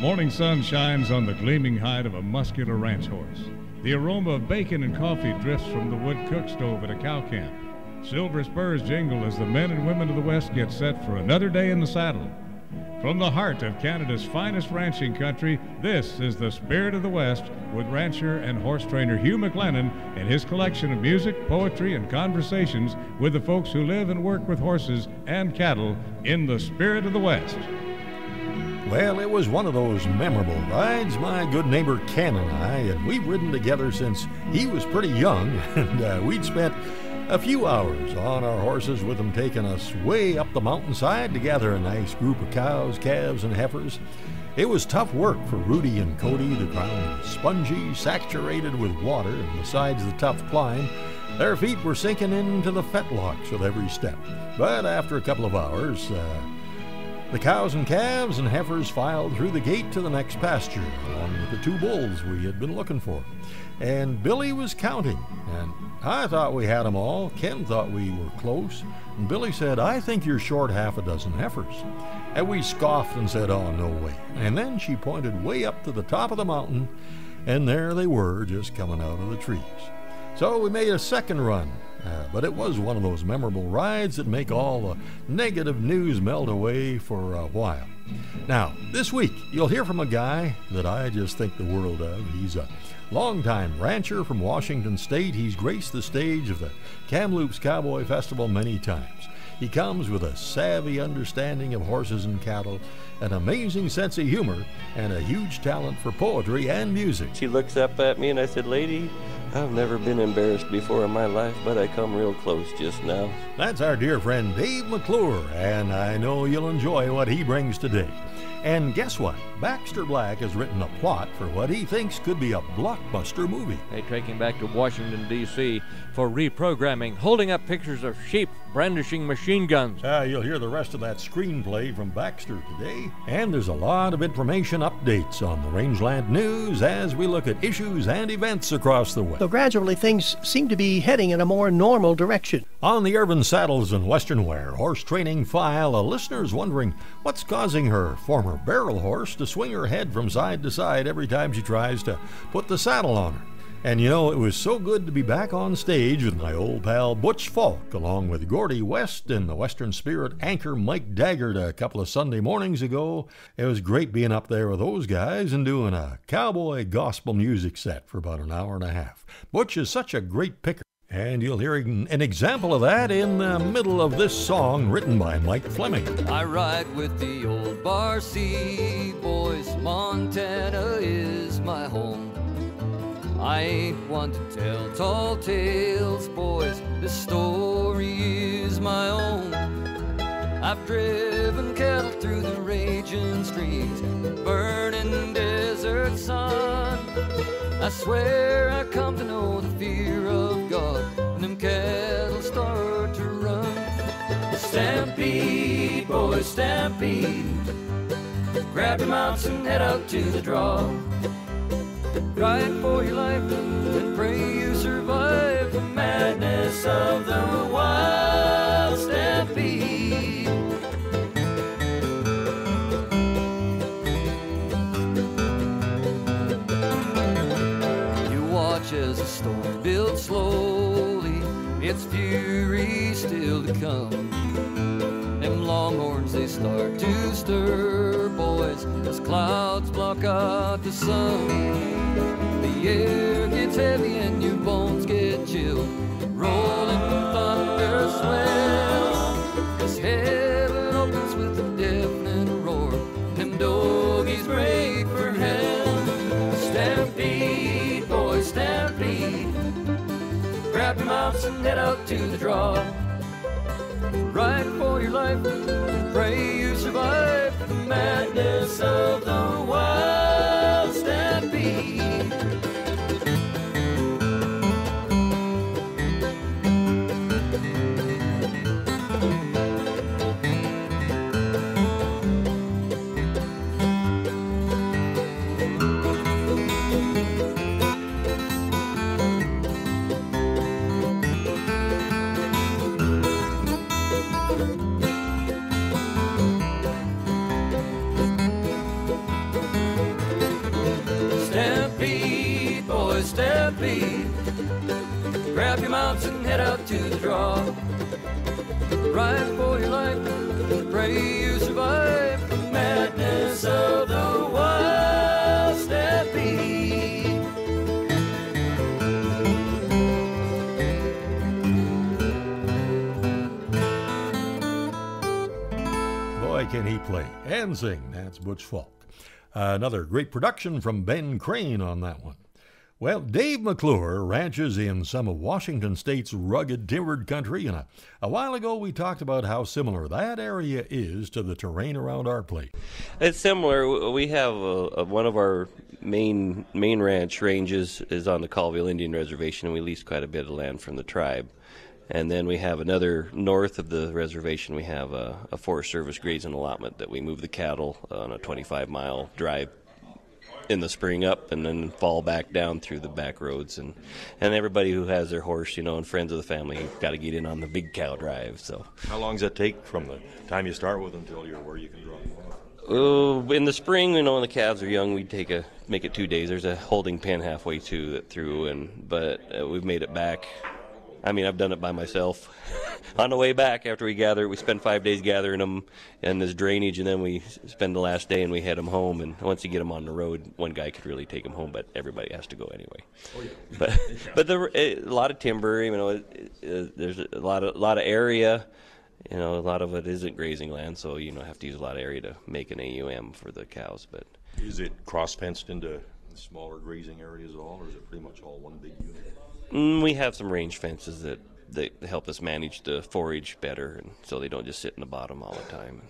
morning sun shines on the gleaming hide of a muscular ranch horse. The aroma of bacon and coffee drifts from the wood cook stove at a cow camp. Silver spurs jingle as the men and women of the West get set for another day in the saddle. From the heart of Canada's finest ranching country, this is the Spirit of the West with rancher and horse trainer Hugh McLennan and his collection of music, poetry, and conversations with the folks who live and work with horses and cattle in the Spirit of the West. Well, it was one of those memorable rides. My good neighbor Ken and I, and we've ridden together since he was pretty young, and uh, we'd spent a few hours on our horses with them taking us way up the mountainside to gather a nice group of cows, calves, and heifers. It was tough work for Rudy and Cody. The ground was spongy, saturated with water, and besides the tough climb, their feet were sinking into the fetlocks with every step. But after a couple of hours, uh, the cows and calves and heifers filed through the gate to the next pasture, along with the two bulls we had been looking for. And Billy was counting, and I thought we had 'em all. Ken thought we were close, and Billy said, I think you're short half a dozen heifers. And we scoffed and said, Oh, no way. And then she pointed way up to the top of the mountain, and there they were, just coming out of the trees. So we made a second run, uh, but it was one of those memorable rides that make all the negative news melt away for a while. Now, this week, you'll hear from a guy that I just think the world of. He's a longtime rancher from Washington State. He's graced the stage of the Kamloops Cowboy Festival many times. He comes with a savvy understanding of horses and cattle, an amazing sense of humor, and a huge talent for poetry and music. She looks up at me and I said, Lady, I've never been embarrassed before in my life, but I come real close just now. That's our dear friend Dave McLure, and I know you'll enjoy what he brings today. And guess what? Baxter Black has written a plot for what he thinks could be a blockbuster movie. They take him back to Washington, D.C. for reprogramming, holding up pictures of sheep brandishing machine guns. Uh, you'll hear the rest of that screenplay from Baxter today. And there's a lot of information updates on the Rangeland News as we look at issues and events across the West. So gradually things seem to be heading in a more normal direction. On the Urban Saddles and Western Wear Horse Training File, a listener's wondering what's causing her former barrel horse to swing her head from side to side every time she tries to put the saddle on her. And you know, it was so good to be back on stage with my old pal Butch Falk, along with Gordy West and the Western Spirit anchor Mike Daggert a couple of Sunday mornings ago. It was great being up there with those guys and doing a cowboy gospel music set for about an hour and a half. Butch is such a great picker. And you'll hear an example of that in the middle of this song written by Mike Fleming. I ride with the old Barcy boys. Montana is my home. I ain't one to tell tall tales, boys. This story is my own. I've driven cattle through the raging streams, burning desert sun. I swear I come to know the fear of God when them cattle start to run. Stampede, boys, stampede. Grab your mounts and head out to the draw. Ride for your life and pray you survive the madness of the wild its fury still to come. Them longhorns they start to stir, boys, as clouds block out the sun. The air gets heavy and your bones get chilled. Rolling thunder swells as heaven opens with a deafening roar. Them doggies break Grab your mounts and head out to the draw. Ride for your life pray you survive the madness of the wild can he play and sing. That's Butch Falk. Uh, another great production from Ben Crane on that one. Well, Dave McLure ranches in some of Washington State's rugged timbered country, and a, a, while ago we talked about how similar that area is to the terrain around our place. It's similar. We have a, a, one of our main main ranch ranges is on the Colville Indian Reservation, and we lease quite a bit of land from the tribe. And then we have another north of the reservation. We have a, a Forest Service grazing allotment that we move the cattle on a 25 mile drive in the spring up and then fall back down through the back roads and and everybody who has their horse you know and friends of the family got to get in on the big cow drive so how long does that take from the time you start with until you're where you can drop them off uh, in the spring, you know, when the calves are young, we take a make it two days. There's a holding pen halfway to that through, and but uh, we've made it back I mean, I've done it by myself. On the way back, after we gather, we spend five days gathering them and there's drainage, and then we spend the last day and we head them home. And once you get them on the road, one guy could really take them home, but everybody has to go anyway. Oh, yeah. But but there eh, a lot of timber, you know, it, it, uh, there's a lot of a lot of area. You know, a lot of it isn't grazing land, so you know have to use a lot of area to make an AUM for the cows. But is it cross fenced into smaller grazing areas at all, or is it pretty much all one big unit? Mm, we have some range fences that, that help us manage the forage better, and so they don't just sit in the bottom all the time.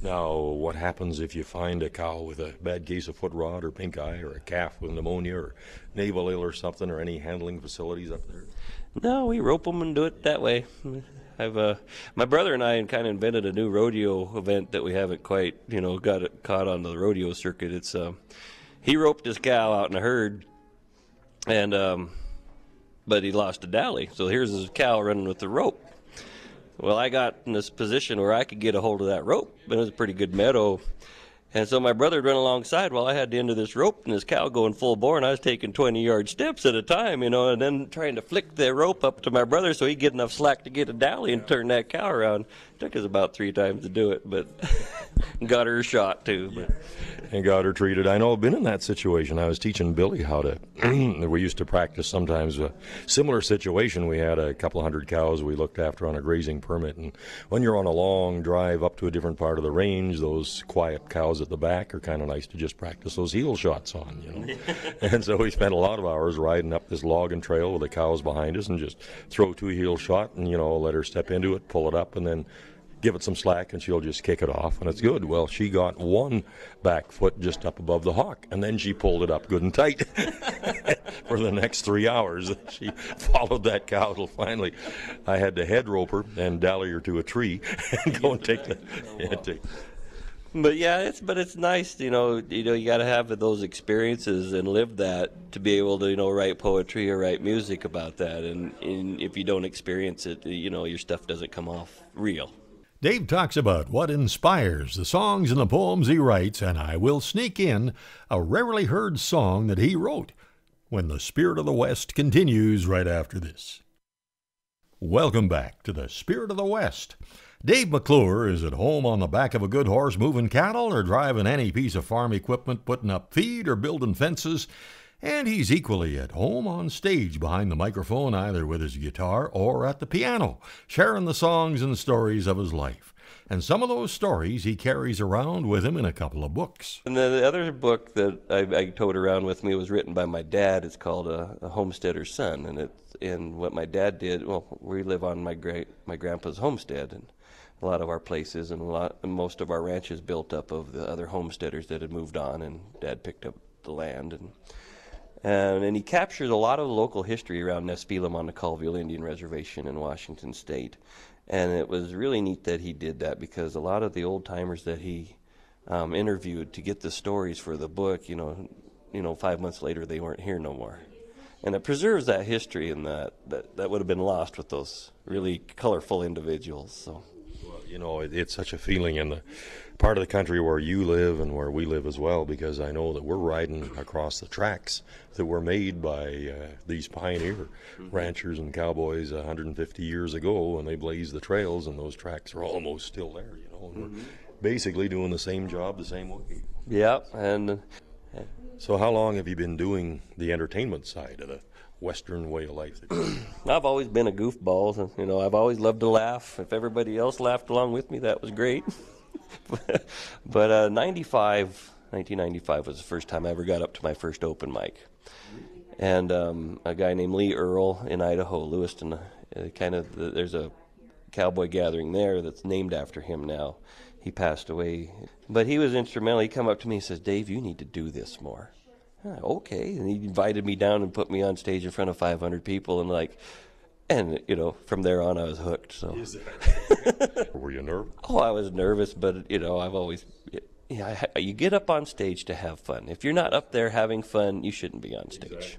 Now, what happens if you find a cow with a bad case of foot rot or pink eye, or a calf with pneumonia or navel ill or something, or any handling facilities up there? No, we rope them and do it that way. I've uh, my brother and I kind of invented a new rodeo event that we haven't quite, you know, got it caught on the rodeo circuit. It's uh, he roped his cow out in a herd, and um, but he lost a dally. So here's his cow running with the rope. Well, I got in this position where I could get a hold of that rope. But it was a pretty good meadow. And so my brother would run alongside while I had the end of this rope and this cow going full bore, and I was taking 20 yard steps at a time, you know, and then trying to flick the rope up to my brother so he'd get enough slack to get a dally and turn that cow around. Took us about three times to do it, but got her shot too. But and got her treated. I know I've been in that situation. I was teaching Billy how to. we used to practice sometimes a similar situation. We had a couple hundred cows we looked after on a grazing permit, and when you're on a long drive up to a different part of the range, those quiet cows at the back are kind of nice to just practice those heel shots on, you know. and so we spent a lot of hours riding up this logging trail with the cows behind us and just throw two heel shot and you know let her step into it, pull it up, and then give it some slack and she'll just kick it off and it's good. Well, she got one back foot just up above the hock and then she pulled it up good and tight for the next three hours. She followed that cow till finally I had to head rope her and dally her to a tree and go and take the. Yeah, take, but yeah, it's but it's nice, you know. You know, you got to have those experiences and live that to be able to, you know, write poetry or write music about that. And, and if you don't experience it, you know, your stuff doesn't come off real. Dave talks about what inspires the songs and the poems he writes, and I will sneak in a rarely heard song that he wrote when the Spirit of the West continues right after this. Welcome back to the Spirit of the West. Dave McLure is at home on the back of a good horse moving cattle or driving any piece of farm equipment, putting up feed or building fences and he's equally at home on stage behind the microphone, either with his guitar or at the piano, sharing the songs and stories of his life. And some of those stories he carries around with him in a couple of books. And the other book that I, I towed around with me was written by my dad. It's called uh, a, a Homesteader's Son, and it's in what my dad did. Well, we live on my great my grandpa's homestead, and a lot of our places and a lot most of our ranches built up of the other homesteaders that had moved on, and Dad picked up the land and and, and he captures a lot of local history around Nespelem on the Colville Indian Reservation in Washington State. And it was really neat that he did that because a lot of the old timers that he um, interviewed to get the stories for the book, you know, you know, five months later they weren't here no more. And it preserves that history and that, that, that would have been lost with those really colorful individuals. So well, You know, it, it's such a feeling in the part of the country where you live and where we live as well, because I know that we're riding across the tracks that were made by uh, these pioneer Mm-hmm. ranchers and cowboys 150 years ago, and they blazed the trails, and those tracks are almost still there. You know, and Mm-hmm. we're basically doing the same job the same way. Yeah, and uh, So, how long have you been doing the entertainment side of the Western way of life? I've always been a goofball. You know, I've always loved to laugh. If everybody else laughed along with me, that was great. but uh, 95, 1995 was the first time I ever got up to my first open mic. And um, a guy named Lee Earl in Idaho, Lewiston, uh, kind of, there's a cowboy gathering there that's named after him now. He passed away. But he was instrumental. He come up to me and says, Dave, you need to do this more. Okay. And he invited me down and put me on stage in front of 500 people and like, and you know, from there on I was hooked. So, Were you nervous? oh, I was nervous, but you know, I've always, yeah, I- you get up on stage to have fun. If you're not up there having fun, you shouldn't be on stage.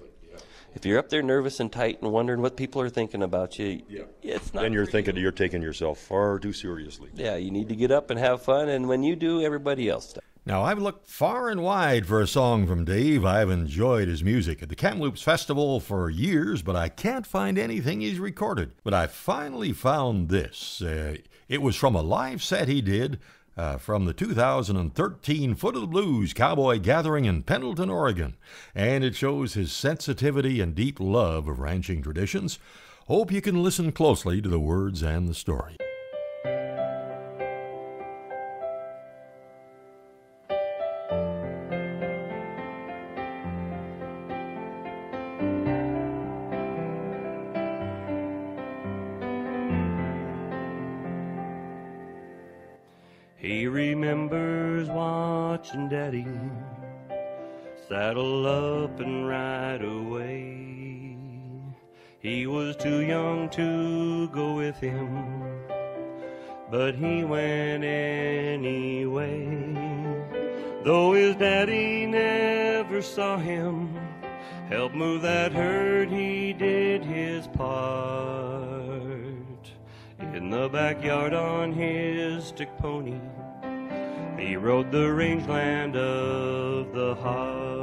If you're up there nervous and tight and wondering what people are thinking about you, it's not. Then you're thinking you. you're taking yourself far too seriously. Yeah, you need to get up and have fun, and when you do, everybody else does. Now, I've looked far and wide for a song from Dave. I've enjoyed his music at the Kamloops Festival for years, but I can't find anything he's recorded. But I finally found this. Uh, it was from a live set he did uh, from the 2013 Foot of the Blues Cowboy Gathering in Pendleton, Oregon. And it shows his sensitivity and deep love of ranching traditions. Hope you can listen closely to the words and the story. But he went anyway. Though his daddy never saw him help move that herd, he did his part. In the backyard on his stick pony, he rode the rangeland of the heart.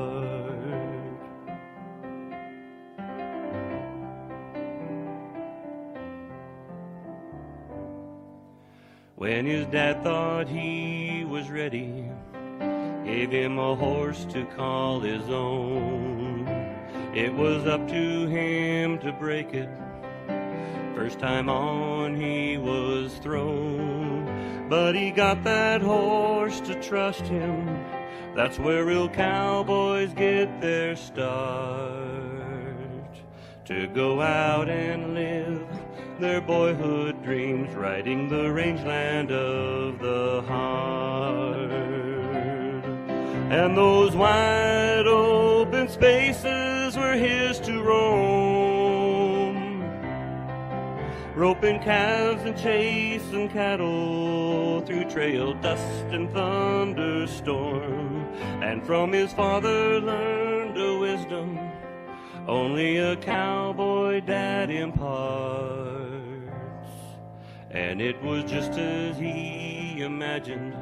When his dad thought he was ready, gave him a horse to call his own. It was up to him to break it. First time on, he was thrown. But he got that horse to trust him. That's where real cowboys get their start. To go out and live their boyhood dreams, riding the rangeland of the heart. And those wide open spaces were his to roam. Roping calves and chasing cattle through trail dust and thunderstorm. And from his father learned a wisdom only a cowboy dad imparts. And it was just as he imagined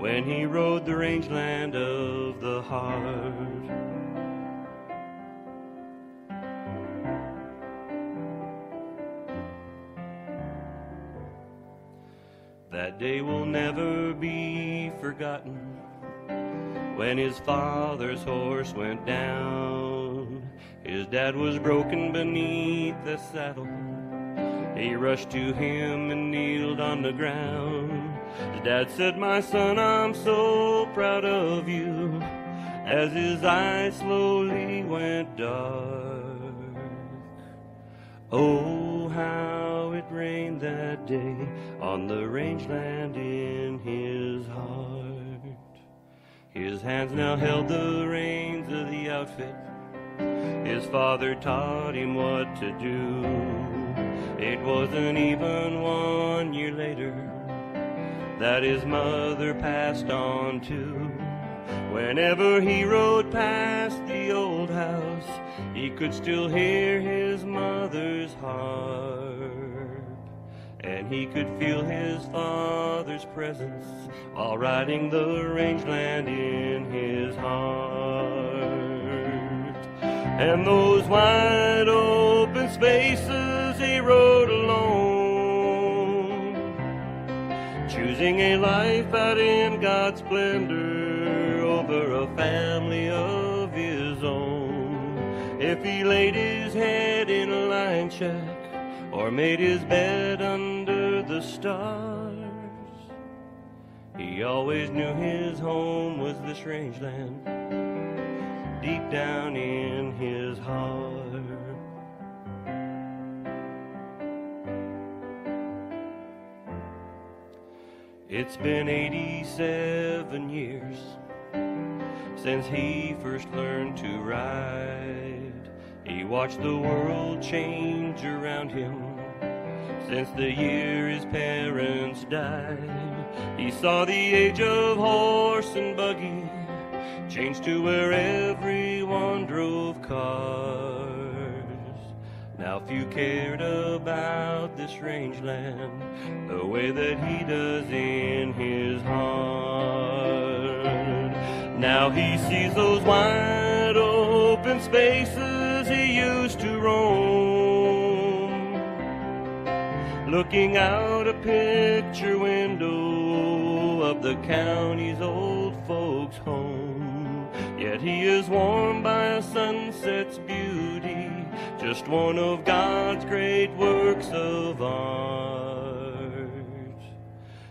when he rode the rangeland of the heart. That day will never be forgotten when his father's horse went down. His dad was broken beneath the saddle. He rushed to him and kneeled on the ground. His dad said, My son, I'm so proud of you. As his eyes slowly went dark. Oh, how it rained that day on the rangeland in his heart. His hands now held the reins of the outfit. His father taught him what to do. It wasn't even one year later that his mother passed on to. Whenever he rode past the old house, he could still hear his mother's harp. and he could feel his father's presence while riding the rangeland in his heart. And those wide open spaces he rode alone, choosing a life out in God's splendor over a family of his own. If he laid his head in a lion shack or made his bed under the stars. He always knew his home was this rangeland, deep down in his heart. It's been 87 years since he first learned to ride. He watched the world change around him since the year his parents died. He saw the age of horse and buggy change to where everyone drove cars. Now few cared about this rangeland the way that he does in his heart. Now he sees those wide open spaces he used to roam, looking out a picture window of the county's old folks' home. Yet he is warmed by a sunset's beauty, just one of God's great works of art.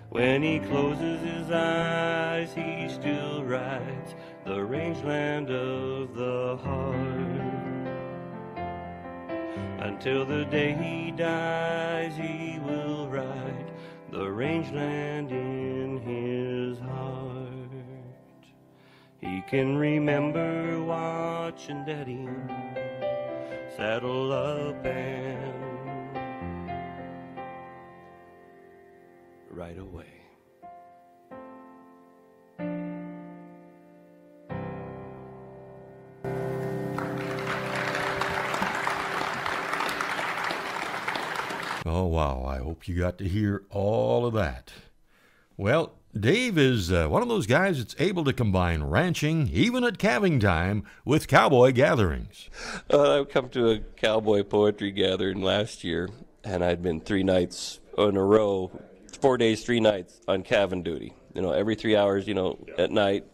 When he closes his eyes, he still rides the rangeland of the heart. Until the day he dies, he will ride the rangeland in his. He can remember watching Daddy saddle up and right away. Oh, wow. I hope you got to hear all of that. Well, Dave is uh, one of those guys that's able to combine ranching, even at calving time, with cowboy gatherings. Uh, I come to a cowboy poetry gathering last year, and I'd been three nights in a row, four days, three nights on calving duty. You know, every three hours, you know, at night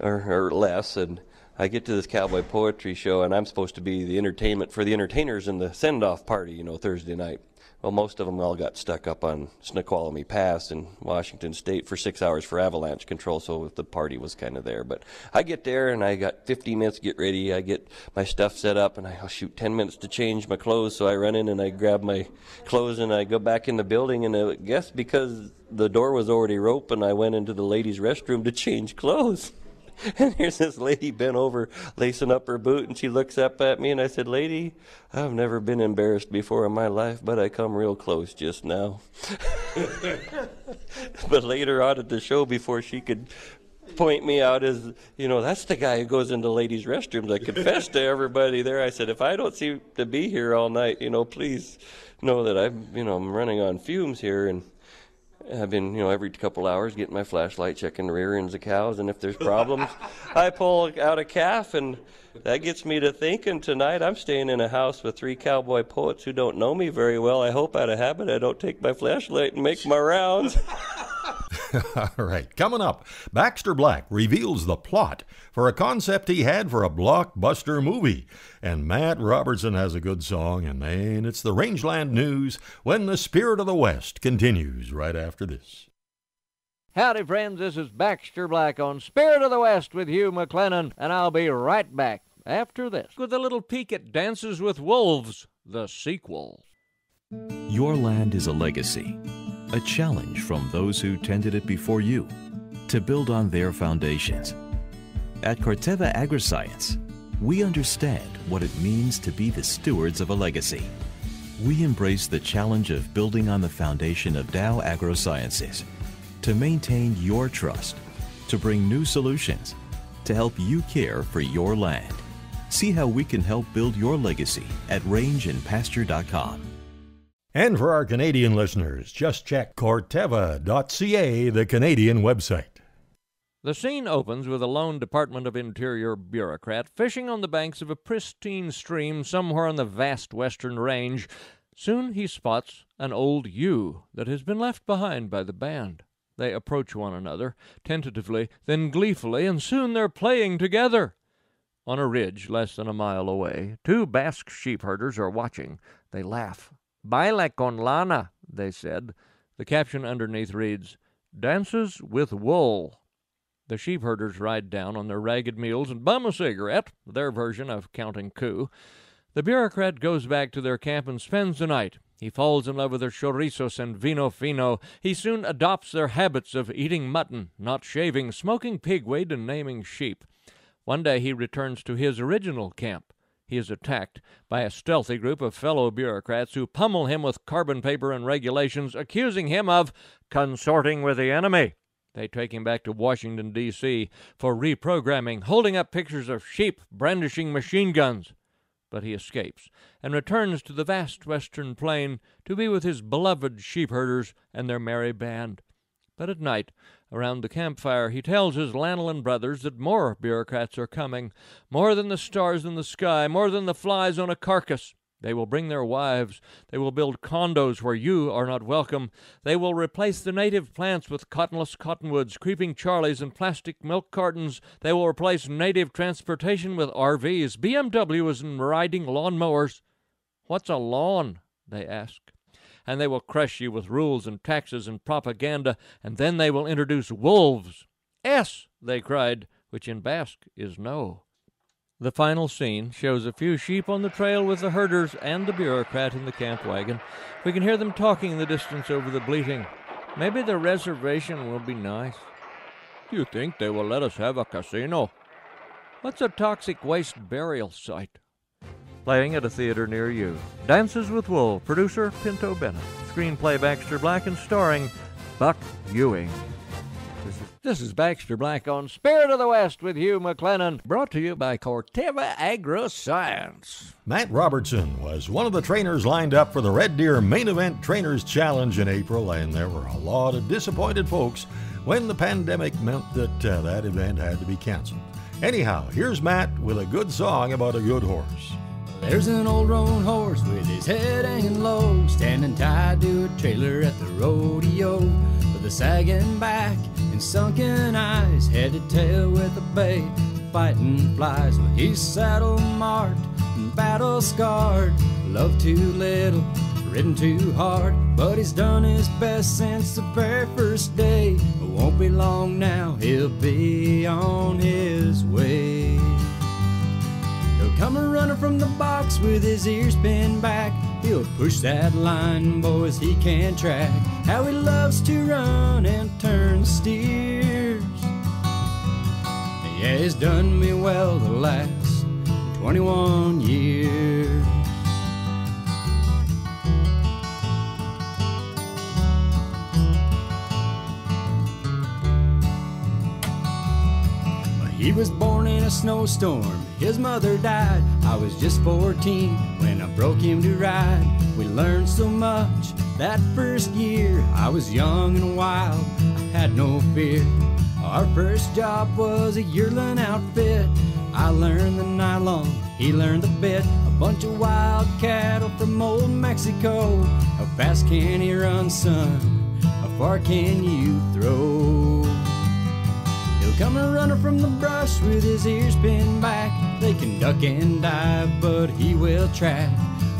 or, or less. And I get to this cowboy poetry show, and I'm supposed to be the entertainment for the entertainers in the send off party, you know, Thursday night. Well, most of them all got stuck up on Snoqualmie Pass in Washington State for six hours for avalanche control, so the party was kind of there. But I get there and I got 15 minutes to get ready. I get my stuff set up and I'll shoot 10 minutes to change my clothes. So I run in and I grab my clothes and I go back in the building. And I guess because the door was already open, I went into the ladies' restroom to change clothes. And here's this lady bent over, lacing up her boot, and she looks up at me, and I said, Lady, I've never been embarrassed before in my life, but I come real close just now. but later on at the show, before she could point me out as, you know, that's the guy who goes into ladies' restrooms, I confessed to everybody there. I said, if I don't seem to be here all night, you know, please know that I'm, you know, I'm running on fumes here. And I've been, you know, every couple hours getting my flashlight, checking the rear ends of cows, and if there's problems, I pull out a calf, and that gets me to thinking tonight I'm staying in a house with three cowboy poets who don't know me very well. I hope out of habit I don't take my flashlight and make my rounds. All right, coming up, Baxter Black reveals the plot for a concept he had for a blockbuster movie. And Matt Robertson has a good song, and man, it's the Rangeland News when the Spirit of the West continues right after this. Howdy, friends. This is Baxter Black on Spirit of the West with Hugh McLennan, and I'll be right back after this with a little peek at Dances with Wolves, the sequel. Your land is a legacy, a challenge from those who tended it before you to build on their foundations. At Corteva Agriscience, we understand what it means to be the stewards of a legacy. We embrace the challenge of building on the foundation of Dow AgroSciences to maintain your trust, to bring new solutions, to help you care for your land. See how we can help build your legacy at rangeandpasture.com. And for our Canadian listeners, just check Corteva.ca, the Canadian website. The scene opens with a lone Department of Interior bureaucrat fishing on the banks of a pristine stream somewhere on the vast western range. Soon he spots an old ewe that has been left behind by the band. They approach one another, tentatively, then gleefully, and soon they're playing together. On a ridge less than a mile away, two Basque sheep herders are watching. They laugh. Baile con lana, they said. The caption underneath reads, Dances with wool. The sheep herders ride down on their ragged mules and bum a cigarette, their version of counting coup. The bureaucrat goes back to their camp and spends the night. He falls in love with their chorizos and vino fino. He soon adopts their habits of eating mutton, not shaving, smoking pigweed, and naming sheep. One day he returns to his original camp. He is attacked by a stealthy group of fellow bureaucrats who pummel him with carbon paper and regulations, accusing him of consorting with the enemy. They take him back to Washington, D.C. for reprogramming, holding up pictures of sheep brandishing machine guns. But he escapes and returns to the vast western plain to be with his beloved sheep herders and their merry band. But at night, around the campfire, he tells his lanolin brothers that more bureaucrats are coming, more than the stars in the sky, more than the flies on a carcass. They will bring their wives. They will build condos where you are not welcome. They will replace the native plants with cottonless cottonwoods, creeping charlies, and plastic milk cartons. They will replace native transportation with RVs, BMWs, and riding lawn mowers. What's a lawn? they ask. And they will crush you with rules and taxes and propaganda, and then they will introduce wolves. S, they cried, which in Basque is no. The final scene shows a few sheep on the trail with the herders and the bureaucrat in the camp wagon. We can hear them talking in the distance over the bleating. Maybe the reservation will be nice. Do you think they will let us have a casino? What's a toxic waste burial site? Playing at a theater near you. Dances with Wolves, producer Pinto Bennett. Screenplay Baxter Black and starring Buck Ewing. This is, this is Baxter Black on Spirit of the West with Hugh McLennan, brought to you by Corteva Agri-Science. Matt Robertson was one of the trainers lined up for the Red Deer Main Event Trainers Challenge in April, and there were a lot of disappointed folks when the pandemic meant that uh, that event had to be canceled. Anyhow, here's Matt with a good song about a good horse. There's an old roan horse with his head hanging low, standing tied to a trailer at the rodeo, with a sagging back and sunken eyes, head to tail with a bay, fighting flies. Well, he's saddle marked and battle scarred, love too little, ridden too hard, but he's done his best since the very first day. It won't be long now, he'll be on his way. Come a runner from the box with his ears pinned back. He'll push that line, boys, he can track. How he loves to run and turn steers. Yeah, he's done me well the last 21 years. But he was born in a snowstorm. His mother died. I was just 14 when I broke him to ride. We learned so much that first year. I was young and wild. I had no fear. Our first job was a yearling outfit. I learned the nylon. He learned the bit. A bunch of wild cattle from old Mexico. How fast can he run, son? How far can you throw? Come a runner from the brush with his ears pinned back. They can duck and dive, but he will track.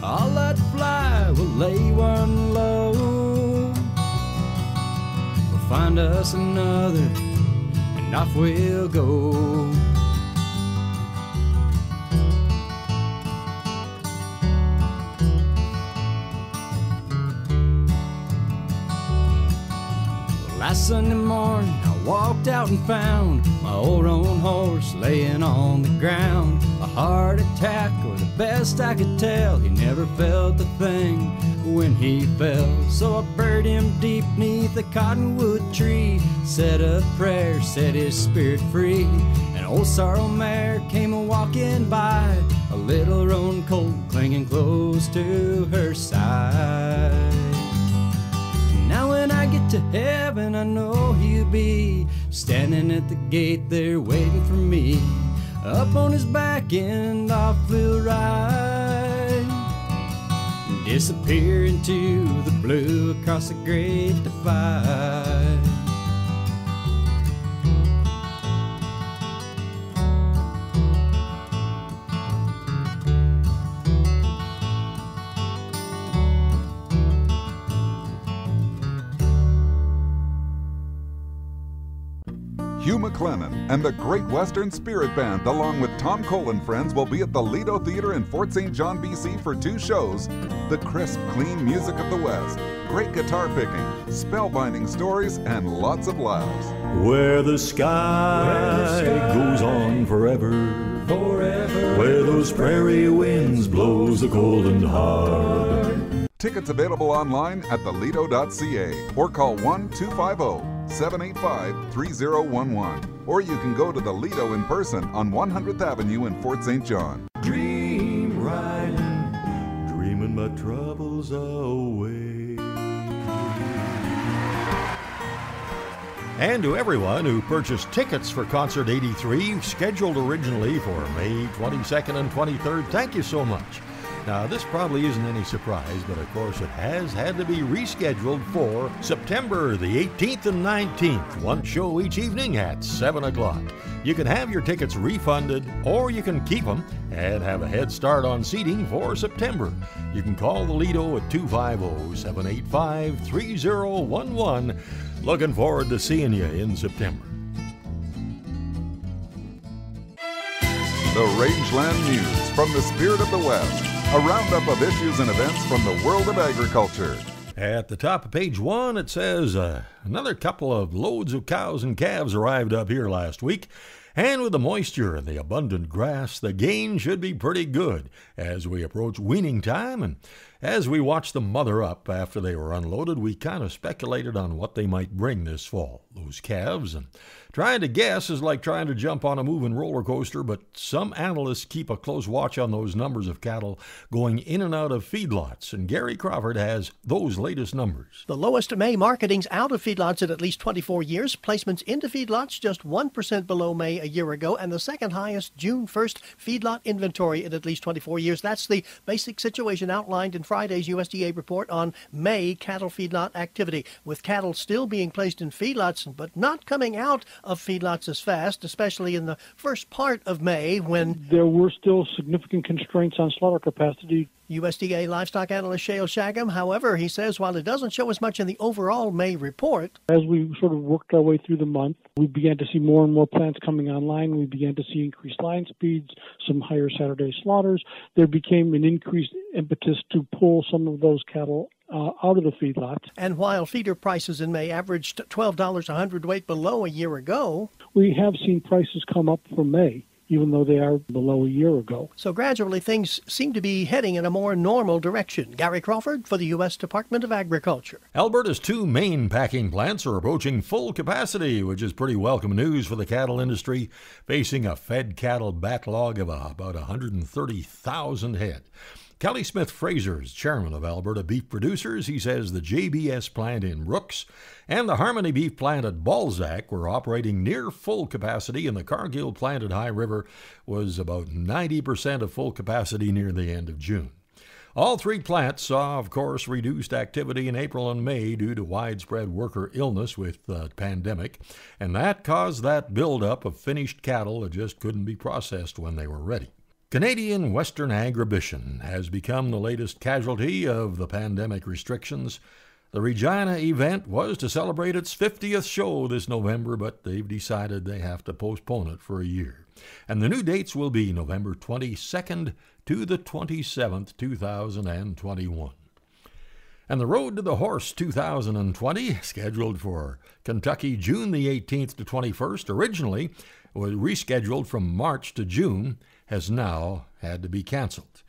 I'll let fly, will lay one low. We'll find us another, and off we'll go. Last Sunday morning, walked out and found my old roan horse laying on the ground. A heart attack, or the best I could tell, he never felt a thing when he fell. So I buried him deep neath a cottonwood tree, said a prayer, set his spirit free. An old sorrel mare came a walking by, a little roan colt clinging close to her side. To heaven, I know he'll be standing at the gate there waiting for me. Up on his back end, off we'll ride. Disappear into the blue across the great divide. McLennan and the Great Western Spirit Band, along with Tom Cole and friends, will be at the Lido Theater in Fort St. John, BC for two shows the crisp, clean music of the West, great guitar picking, spellbinding stories, and lots of laughs. Where the sky, goes on forever, forever. Where those prairie winds blows the cold and hard. Tickets available online at thelido.ca or call 1 250 785 3011. Or you can go to the Lido in person on 100th Avenue in Fort St. John. Dream riding, dreaming my troubles away. And to everyone who purchased tickets for Concert 83, scheduled originally for May 22nd and 23rd, thank you so much. Now, this probably isn't any surprise, but of course it has had to be rescheduled for September the 18th and 19th, one show each evening at 7 o'clock. You can have your tickets refunded or you can keep them and have a head start on seating for September. You can call the Lido at 250 785 3011. Looking forward to seeing you in September. The Rangeland News from the Spirit of the West, a roundup of issues and events from the world of agriculture. At the top of page one, it says uh, another couple of loads of cows and calves arrived up here last week. And with the moisture and the abundant grass, the gain should be pretty good as we approach weaning time. And as we watched them mother up after they were unloaded, we kind of speculated on what they might bring this fall, those calves. And trying to guess is like trying to jump on a moving roller coaster, but some analysts keep a close watch on those numbers of cattle going in and out of feedlots. And Gary Crawford has those latest numbers. The lowest May marketings out of feedlots in at least 24 years, placements into feedlots just 1% below May a year ago, and the second highest June 1st feedlot inventory in at least 24 years. That's the basic situation outlined in Friday's USDA report on May cattle feedlot activity, with cattle still being placed in feedlots but not coming out of feedlots as fast, especially in the first part of May when there were still significant constraints on slaughter capacity USDA livestock analyst Shayle Shagam. However, he says while it doesn't show as much in the overall May report, as we sort of worked our way through the month, we began to see more and more plants coming online. We began to see increased line speeds, some higher Saturday slaughters. There became an increased impetus to pull some of those cattle uh, out of the feedlots. And while feeder prices in May averaged $12 a hundredweight below a year ago, we have seen prices come up for May even though they are below a year ago. So gradually things seem to be heading in a more normal direction. Gary Crawford for the U.S. Department of Agriculture. Alberta's two main packing plants are approaching full capacity, which is pretty welcome news for the cattle industry, facing a fed cattle backlog of about 130,000 head. Kelly Smith Fraser is chairman of Alberta Beef Producers. He says the JBS plant in Brooks and the Harmony Beef plant at Balzac were operating near full capacity, and the Cargill plant at High River was about 90% of full capacity near the end of June. All three plants saw, of course, reduced activity in April and May due to widespread worker illness with the pandemic, and that caused that buildup of finished cattle that just couldn't be processed when they were ready. Canadian Western Agribition has become the latest casualty of the pandemic restrictions. The Regina event was to celebrate its 50th show this November, but they've decided they have to postpone it for a year. And the new dates will be November 22nd to the 27th, 2021. And the Road to the Horse 2020, scheduled for Kentucky June the 18th to 21st, originally was rescheduled from March to June has now had to be canceled.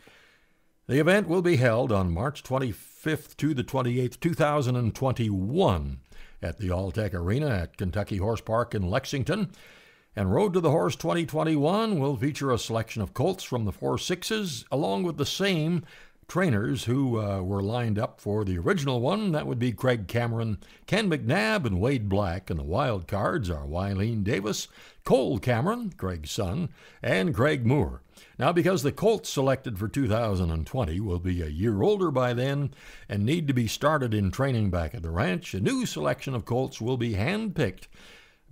The event will be held on March 25th to the 28th, 2021, at the Alltech Arena at Kentucky Horse Park in Lexington. And Road to the Horse 2021 will feature a selection of colts from the four sixes, along with the same trainers who uh, were lined up for the original one. That would be Craig Cameron, Ken McNabb, and Wade Black. And the wild cards are Wileen Davis, Cole Cameron, Greg's son, and Craig Moore. Now, because the colts selected for 2020 will be a year older by then and need to be started in training back at the ranch, a new selection of colts will be handpicked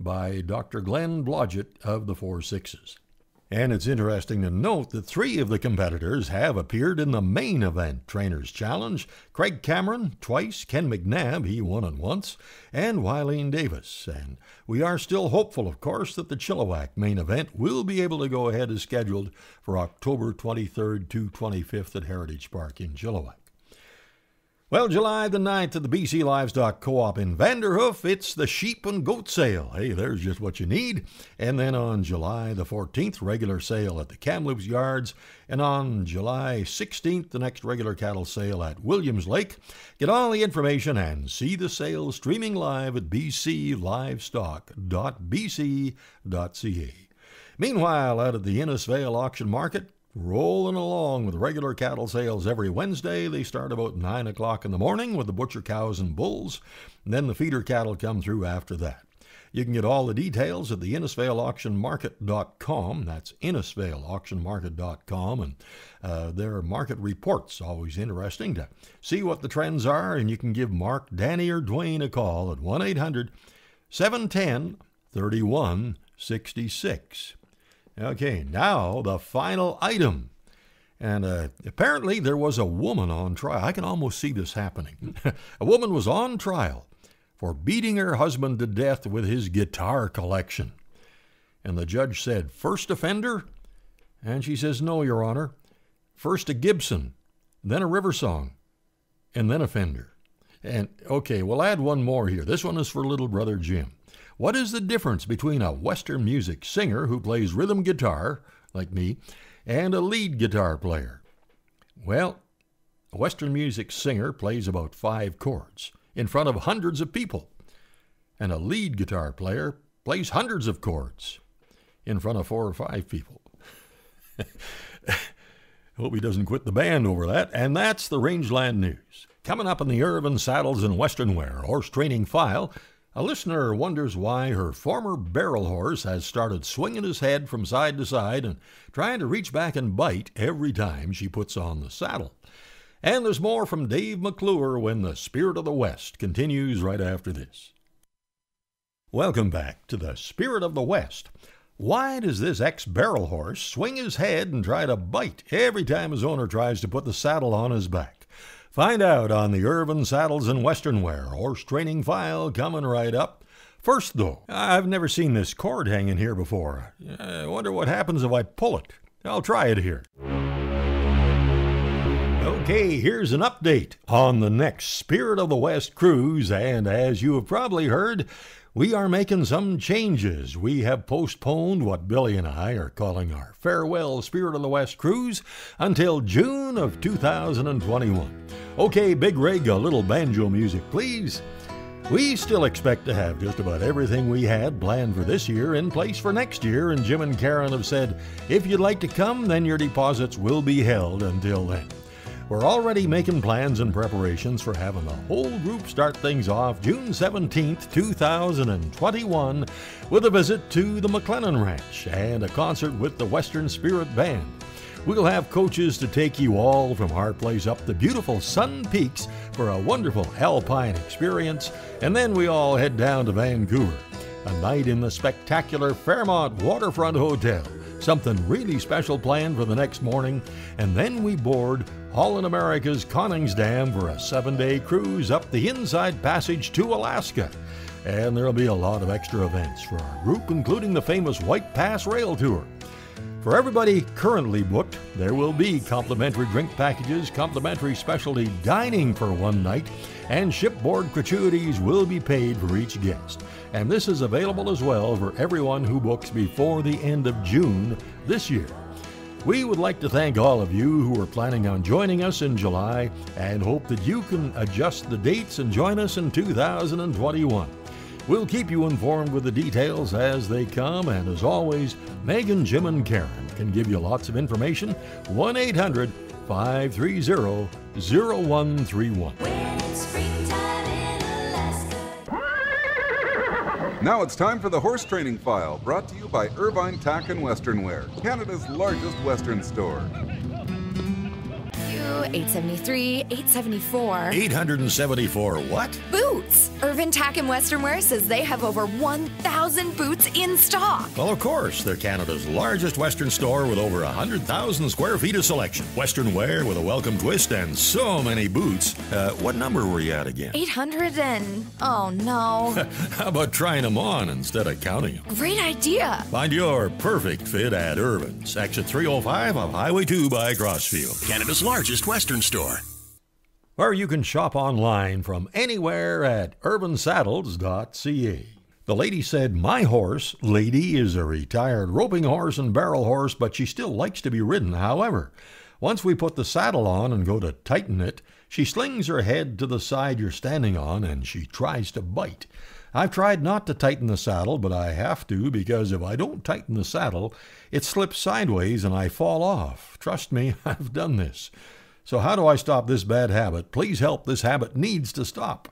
by Dr. Glenn Blodgett of the Four Sixes. And it's interesting to note that three of the competitors have appeared in the main event Trainers Challenge Craig Cameron twice, Ken McNabb, he won it once, and Wileen Davis. And we are still hopeful, of course, that the Chilliwack main event will be able to go ahead as scheduled for October 23rd to 25th at Heritage Park in Chilliwack. Well, July the 9th at the BC Livestock Co-op in Vanderhoof, it's the sheep and goat sale. Hey, there's just what you need. And then on July the 14th, regular sale at the Kamloops Yards. And on July 16th, the next regular cattle sale at Williams Lake. Get all the information and see the sale streaming live at bclivestock.bc.ca. Meanwhile, out at the Innisfail Auction Market, rolling along with regular cattle sales every Wednesday. They start about 9 o'clock in the morning with the butcher cows and bulls, and then the feeder cattle come through after that. You can get all the details at the InnisfailAuctionMarket.com. That's InnisfailAuctionMarket.com. And uh, their market reports, always interesting to see what the trends are. And you can give Mark, Danny, or Dwayne a call at 1 800 710 3166. Okay, now the final item. And uh, apparently there was a woman on trial. I can almost see this happening. a woman was on trial for beating her husband to death with his guitar collection. And the judge said, First offender? And she says, No, Your Honor. First a Gibson, then a river song, and then a Fender. And okay, we'll add one more here. This one is for little brother Jim. What is the difference between a Western music singer who plays rhythm guitar, like me, and a lead guitar player? Well, a Western music singer plays about five chords in front of hundreds of people, and a lead guitar player plays hundreds of chords in front of four or five people. Hope he doesn't quit the band over that. And that's the Rangeland News. Coming up in the Irvine Saddles and Western Wear Horse Training File, a listener wonders why her former barrel horse has started swinging his head from side to side and trying to reach back and bite every time she puts on the saddle. And there's more from Dave McLure when the Spirit of the West continues right after this. Welcome back to the Spirit of the West. Why does this ex barrel horse swing his head and try to bite every time his owner tries to put the saddle on his back? Find out on the Irvine Saddles and Western Wear horse training file coming right up. First, though, I've never seen this cord hanging here before. I wonder what happens if I pull it. I'll try it here. Okay, here's an update on the next Spirit of the West cruise, and as you have probably heard, we are making some changes. We have postponed what Billy and I are calling our Farewell Spirit of the West cruise until June of 2021. Okay, Big Rig, a little banjo music, please. We still expect to have just about everything we had planned for this year in place for next year, and Jim and Karen have said if you'd like to come, then your deposits will be held until then. We're already making plans and preparations for having the whole group start things off June 17th, 2021, with a visit to the McLennan Ranch and a concert with the Western Spirit Band. We'll have coaches to take you all from our place up the beautiful Sun Peaks for a wonderful alpine experience, and then we all head down to Vancouver. A night in the spectacular Fairmont Waterfront Hotel. Something really special planned for the next morning, and then we board Holland America's Koningsdam for a seven day cruise up the Inside Passage to Alaska. And there'll be a lot of extra events for our group, including the famous White Pass Rail Tour. For everybody currently booked, there will be complimentary drink packages, complimentary specialty dining for one night, and shipboard gratuities will be paid for each guest. And this is available as well for everyone who books before the end of June this year. We would like to thank all of you who are planning on joining us in July and hope that you can adjust the dates and join us in 2021. We'll keep you informed with the details as they come, and as always, Megan, Jim, and Karen can give you lots of information. 1 800 530 0131. Now it's time for the Horse Training File, brought to you by Irvine Tack and Western Wear, Canada's largest Western store. 873, 874. 874 what? Boots! Irvine Tack and Western Wear says they have over 1,000 boots in stock. Well, of course, they're Canada's largest Western store with over 100,000 square feet of selection. Western wear with a welcome twist and so many boots. Uh, what number were you at again? 800 and. Oh no. How about trying them on instead of counting them? Great idea. Find your perfect fit at Irvine's, exit 305 of Highway 2 by Crossfield. Canada's largest Western store. Or you can shop online from anywhere at urbansaddles.ca. The lady said, My horse, Lady, is a retired roping horse and barrel horse, but she still likes to be ridden. However, once we put the saddle on and go to tighten it, she slings her head to the side you're standing on and she tries to bite. I've tried not to tighten the saddle, but I have to because if I don't tighten the saddle, it slips sideways and I fall off. Trust me, I've done this. So, how do I stop this bad habit? Please help. This habit needs to stop.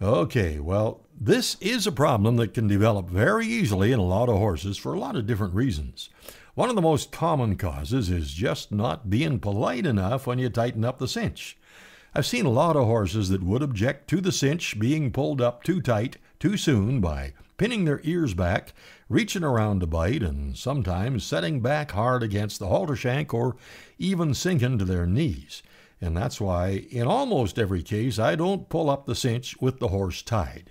Okay, well, this is a problem that can develop very easily in a lot of horses for a lot of different reasons. One of the most common causes is just not being polite enough when you tighten up the cinch. I've seen a lot of horses that would object to the cinch being pulled up too tight too soon by pinning their ears back, reaching around to bite, and sometimes setting back hard against the halter shank or even sinking to their knees. And that's why, in almost every case, I don't pull up the cinch with the horse tied.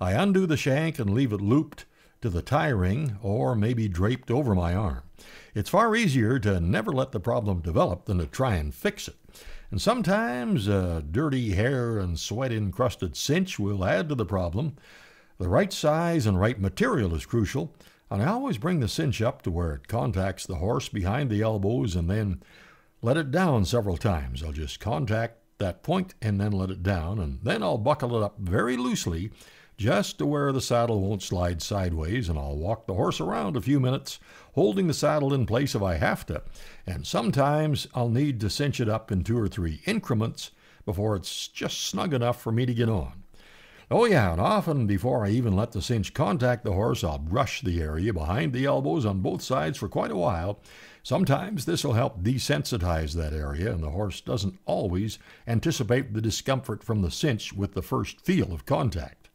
I undo the shank and leave it looped to the tie ring or maybe draped over my arm. It's far easier to never let the problem develop than to try and fix it. And sometimes a dirty hair and sweat encrusted cinch will add to the problem. The right size and right material is crucial, and I always bring the cinch up to where it contacts the horse behind the elbows and then let it down several times. I'll just contact that point and then let it down, and then I'll buckle it up very loosely just to where the saddle won't slide sideways, and I'll walk the horse around a few minutes, holding the saddle in place if I have to. And sometimes I'll need to cinch it up in two or three increments before it's just snug enough for me to get on. Oh, yeah, and often before I even let the cinch contact the horse, I'll brush the area behind the elbows on both sides for quite a while. Sometimes this will help desensitize that area, and the horse doesn't always anticipate the discomfort from the cinch with the first feel of contact.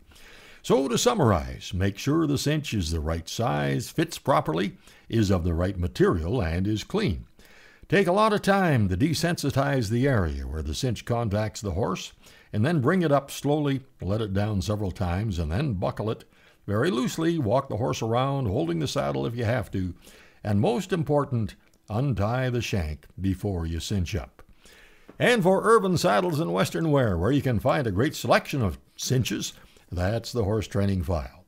So, to summarize, make sure the cinch is the right size, fits properly, is of the right material, and is clean. Take a lot of time to desensitize the area where the cinch contacts the horse and then bring it up slowly, let it down several times, and then buckle it very loosely. Walk the horse around, holding the saddle if you have to. And most important, untie the shank before you cinch up. And for Irvine Saddles and Western Wear, where you can find a great selection of cinches, that's the horse training file.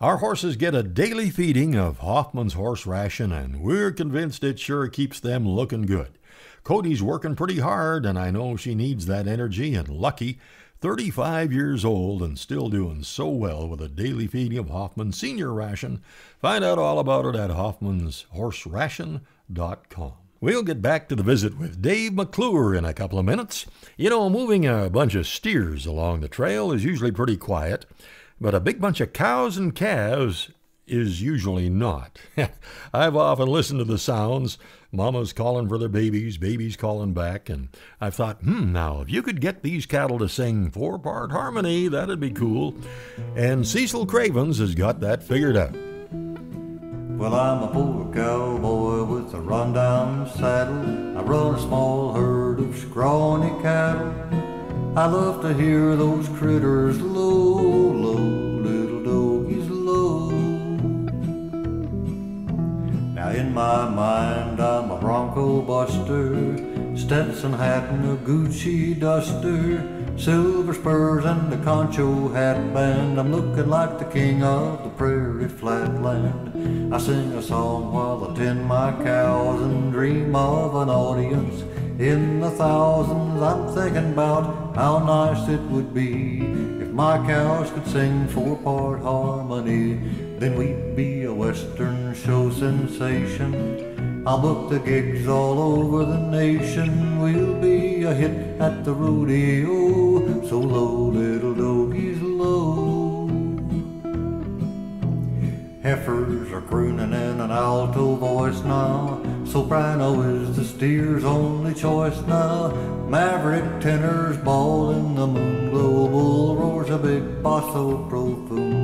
Our horses get a daily feeding of Hoffman's horse ration, and we're convinced it sure keeps them looking good. Cody's working pretty hard, and I know she needs that energy. And Lucky, 35 years old and still doing so well with a daily feeding of Hoffman's senior ration. Find out all about it at hoffmanshorseration.com. We'll get back to the visit with Dave McLure in a couple of minutes. You know, moving a bunch of steers along the trail is usually pretty quiet, but a big bunch of cows and calves is usually not. I've often listened to the sounds Mama's calling for their babies, babies calling back, and I've thought, hmm, now if you could get these cattle to sing four part harmony, that'd be cool. And Cecil Cravens has got that figured out. Well, I'm a poor cowboy with a rundown saddle. I run a small herd of scrawny cattle. I love to hear those critters buster, Stetson hat and a Gucci duster, silver spurs and a concho hat band. I'm looking like the king of the prairie flatland. I sing a song while I tend my cows and dream of an audience in the thousands. I'm thinking about how nice it would be if my cows could sing four-part harmony, then we'd be a western show sensation. I'll book the gigs all over the nation. We'll be a hit at the rodeo. So low, little doggies, low. Heifers are crooning in an alto voice now. Soprano is the steer's only choice now. Maverick tenors bawl in the moon glow. Bull roars a big basso profundo.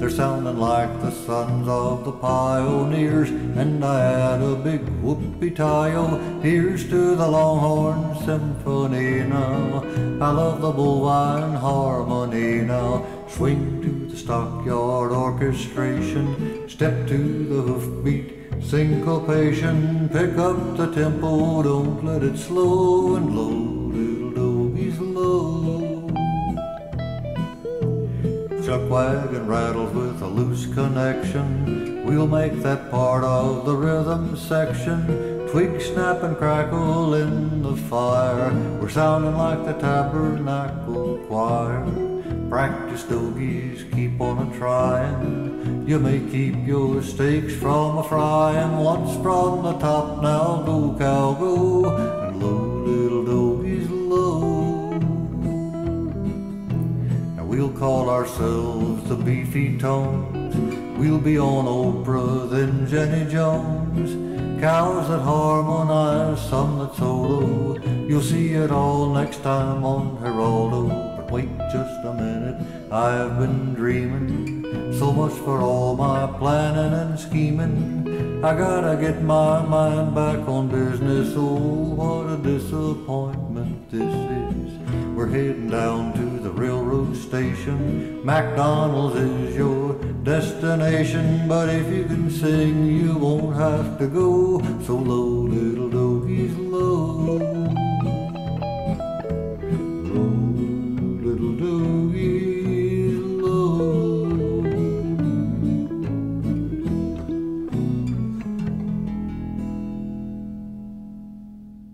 They're sounding like the sons of the pioneers. And I had a big whoopee tayo. Here's to the Longhorn Symphony now. I love the bovine harmony now. Swing to the stockyard orchestration. Step to the hoofbeat syncopation. Pick up the tempo, don't let it slow and low, Chuck wagon rattles with a loose connection. We'll make that part of the rhythm section. Twig snap and crackle in the fire. We're sounding like the tabernacle choir. Practice doggies, keep on a trying. You may keep your steaks from a frying. Once from the top, now go cow go. And low we'll call ourselves the Beefy Tones. We'll be on Oprah, then Jenny Jones. Cows that harmonize, some that solo. You'll see it all next time on Geraldo. But wait just a minute, I've been dreaming. So much for all my planning and scheming. I gotta get my mind back on business. Oh, what a disappointment this is. We're heading down to railroad station. McDonald's is your destination. But if you can sing, you won't have to go. So low, little doggies, low.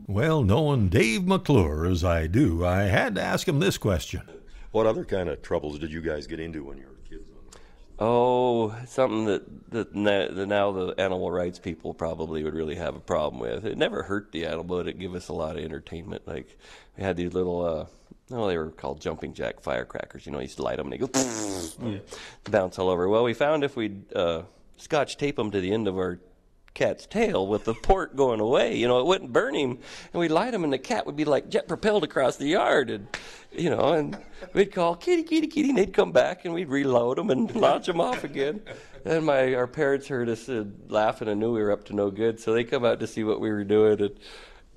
Well, knowing Dave McLure as I do, I had to ask him this question. What other kind of troubles did you guys get into when you were kids? Oh, something that that, na- that now the animal rights people probably would really have a problem with. It never hurt the animal, but it gave us a lot of entertainment. Like we had these little, uh, oh, they were called jumping jack firecrackers. You know, you used to light them and they go bounce all over. Well, we found if we uh, scotch tape them to the end of our cat's tail with the port going away, you know, it wouldn't burn him, and we'd light him, and the cat would be like jet propelled across the yard, and you know, and we'd call kitty, kitty, kitty, and they'd come back, and we'd reload them and launch them off again. And my our parents heard us uh, laughing and knew we were up to no good, so they come out to see what we were doing, and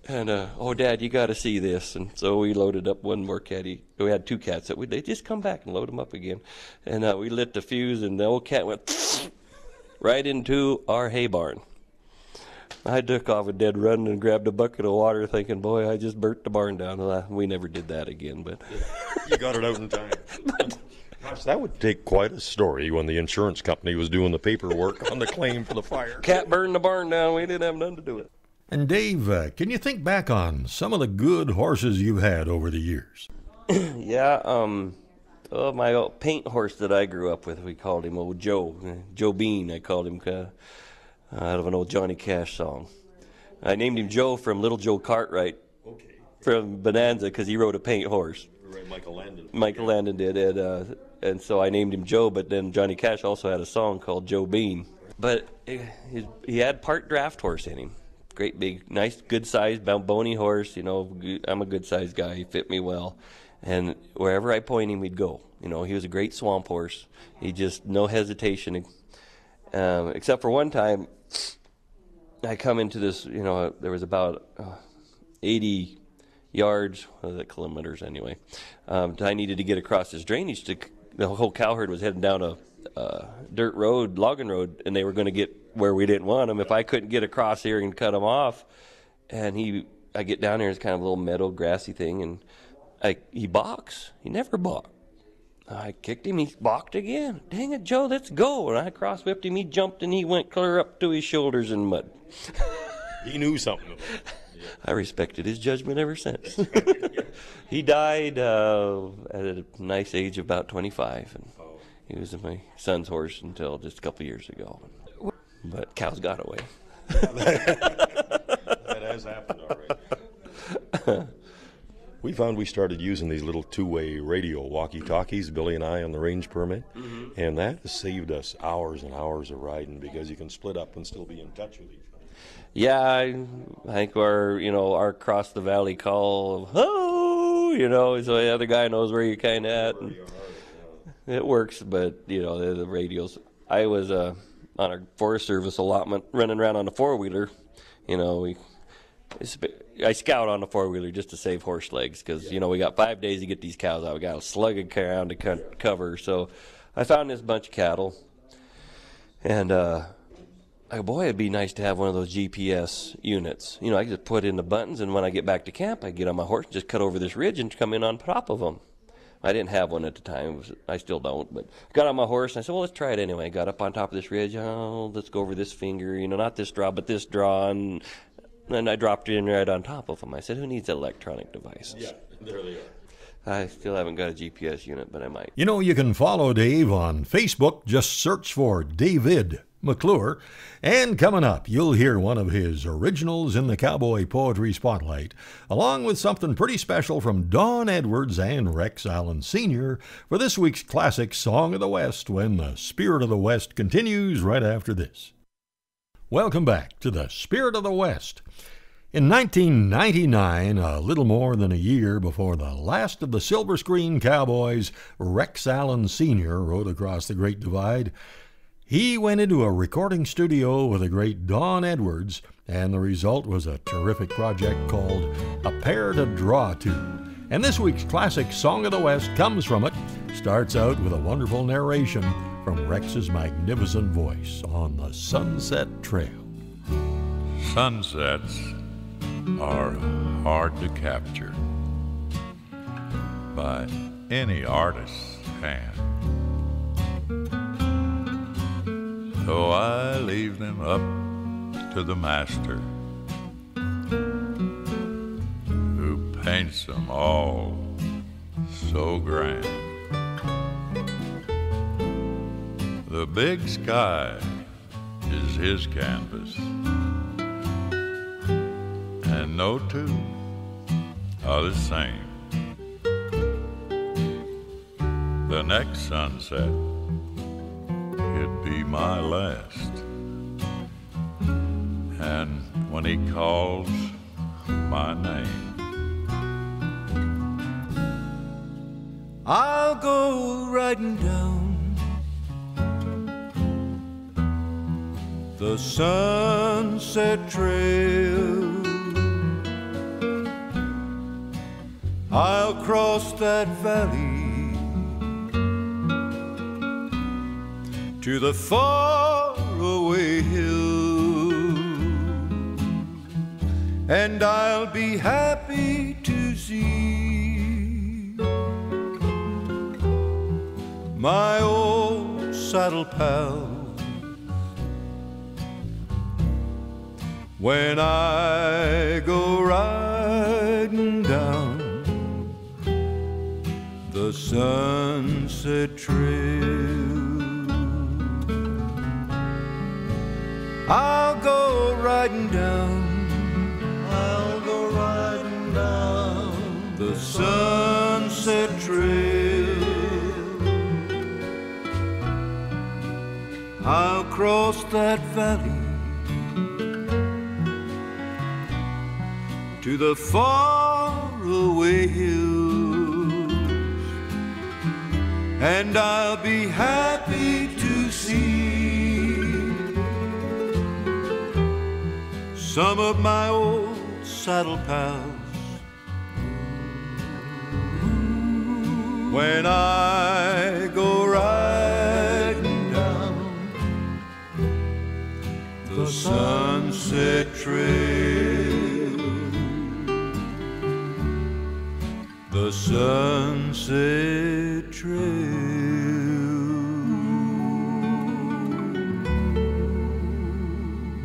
and uh, oh, Dad, you got to see this. And so we loaded up one more catty. We had two cats that would they just come back and load them up again, and uh, we lit the fuse, and the old cat went right into our hay barn. I took off a dead run and grabbed a bucket of water, thinking, "Boy, I just burnt the barn down." Well, we never did that again, but You got it out in time. Gosh, that would take quite a story when the insurance company was doing the paperwork on the claim for the fire. cat burned the barn down. We didn't have nothing to do with it. And Dave, uh, can you think back on some of the good horses you've had over the years? yeah, um, oh, my old paint horse that I grew up with, we called him old Joe. Uh, Joe Bean, I called him uh, out of an old Johnny Cash song. I named him Joe from Little Joe Cartwright okay. from Bonanza because he rode a paint horse. Right, Michael Landon. Michael Landon did, and, uh, and so I named him Joe. But then Johnny Cash also had a song called Joe Bean. But eh, he had part draft horse in him. Great big, nice, good sized, bony horse. You know, I'm a good sized guy. He fit me well, and wherever I point him, he'd go. You know, he was a great swamp horse. He just no hesitation, um, except for one time. I come into this. You know, there was about uh, 80 yards, is it, kilometers anyway. Um, I needed to get across this drainage. To, the whole cow herd was heading down a uh, dirt road, logging road, and they were going to get where we didn't want them. If I couldn't get across here and cut them off, and he, I get down here, it's kind of a little meadow, grassy thing, and I, he balks. He never balked. I kicked him. He balked again. Dang it, Joe, let's go. And I cross whipped him. He jumped and he went clear up to his shoulders in mud. He knew something. I respected his judgment ever since. he died uh, at a nice age of about 25, and he was my son's horse until just a couple years ago. But cows got away. that has happened already. We found we started using these little two-way radio walkie-talkies, Billy and I, on the range permit, Mm-hmm. and that saved us hours and hours of riding because you can split up and still be in touch with each other. Yeah, I, I think our you know our cross the valley call of oh you know so the other guy knows where you're kind of at. And it works, but you know the, the radios. I was uh, on a Forest Service allotment running around on a four wheeler. You know we. I scout on the four wheeler just to save horse legs because you know we got five days to get these cows out. We got a slug of around to co- cover, so I found this bunch of cattle, and uh, I boy, it'd be nice to have one of those GPS units. You know, I could just put in the buttons, and when I get back to camp, I get on my horse and just cut over this ridge and come in on top of them. I didn't have one at the time. Was, I still don't, but I got on my horse and I said, well, let's try it anyway. Got up on top of this ridge. Oh, let's go over this finger. You know, not this draw, but this draw. And then I dropped in right on top of them. I said, who needs electronic devices? there they are. I still haven't got a GPS unit, but I might. You know, you can follow Dave on Facebook. Just search for David McLure. And coming up, you'll hear one of his originals in the Cowboy Poetry Spotlight, along with something pretty special from Don Edwards and Rex Allen Sr. for this week's classic Song of the West when the Spirit of the West continues right after this. Welcome back to the Spirit of the West. In 1999, a little more than a year before the last of the Silver Screen Cowboys, Rex Allen Sr. rode across the Great Divide. He went into a recording studio with the great Don Edwards, and the result was a terrific project called A Pair to Draw To. And this week's classic Song of the West comes from it, starts out with a wonderful narration from Rex's magnificent voice on the Sunset Trail. Sunsets are hard to capture by any artist's hand. So I leave them up to the master who paints them all so grand. The big sky is his canvas and no two are the same. The next sunset, it'd be my last. And when he calls my name, I'll go riding down the sunset trail. I'll cross that valley to the far away hill, and I'll be happy to see my old saddle pal. When I go riding down the sunset trail, I'll go riding down, I'll go riding down the sunset trail. I'll cross that valley to the far away hills, and I'll be happy to see some of my old saddle pals. When I go riding down the sunset trail, the sunset trail.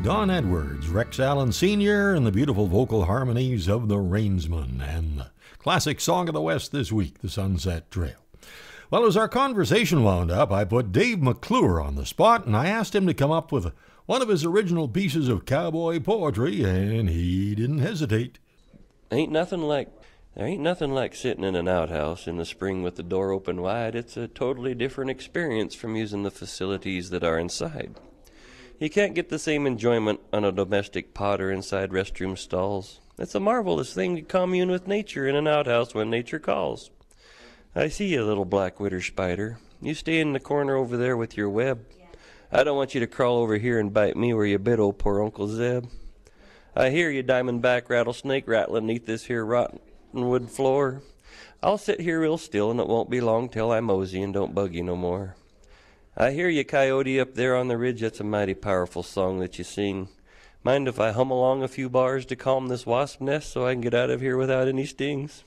Don Edwards, Rex Allen Sr., and the beautiful vocal harmonies of the Reinsmen and the classic song of the West this week, The Sunset Trail. Well, as our conversation wound up, I put Dave McLure on the spot and I asked him to come up with one of his original pieces of cowboy poetry, and he didn't hesitate. Ain't nothing like there ain't nothing like sitting in an outhouse in the spring with the door open wide. It's a totally different experience from using the facilities that are inside. You can't get the same enjoyment on a domestic pot or inside restroom stalls. It's a marvelous thing to commune with nature in an outhouse when nature calls. I see you, little black widow spider. You stay in the corner over there with your web. I don't want you to crawl over here and bite me where you bit old poor Uncle Zeb. I hear you, diamondback rattlesnake, rattling neath this here rotten wood floor. I'll sit here real still, and it won't be long till I mosey and don't bug you no more. I hear you, coyote, up there on the ridge. That's a mighty powerful song that you sing. Mind if I hum along a few bars to calm this wasp nest so I can get out of here without any stings?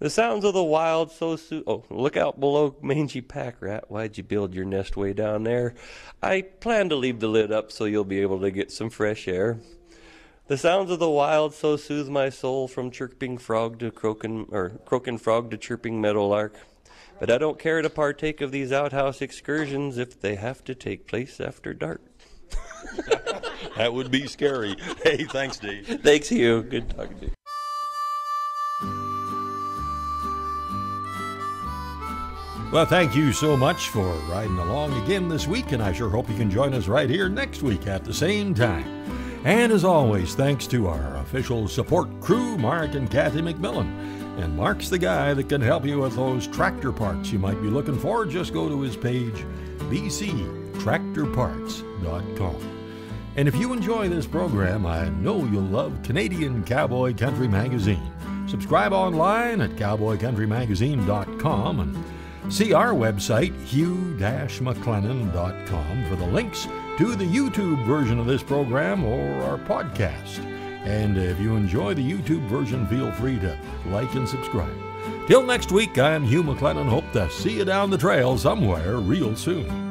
The sounds of the wild so so oh look out below mangy pack rat why'd you build your nest way down there I plan to leave the lid up so you'll be able to get some fresh air the sounds of the wild so soothe my soul from chirping frog to croaking or croaking frog to chirping meadowlark but I don't care to partake of these outhouse excursions if they have to take place after dark. That would be scary. Hey thanks Dave. Thanks you good talking to you. Well, thank you so much for riding along again this week, and I sure hope you can join us right here next week at the same time. And as always, thanks to our official support crew, Mark and Kathy McMillan. And Mark's the guy that can help you with those tractor parts you might be looking for. Just go to his page, bctractorparts.com. And if you enjoy this program, I know you'll love Canadian Cowboy Country Magazine. Subscribe online at cowboycountrymagazine.com and See our website, hugh-mclennan.com, for the links to the YouTube version of this program or our podcast. And if you enjoy the YouTube version, feel free to like and subscribe. Till next week, I'm Hugh McLennan. Hope to see you down the trail somewhere real soon.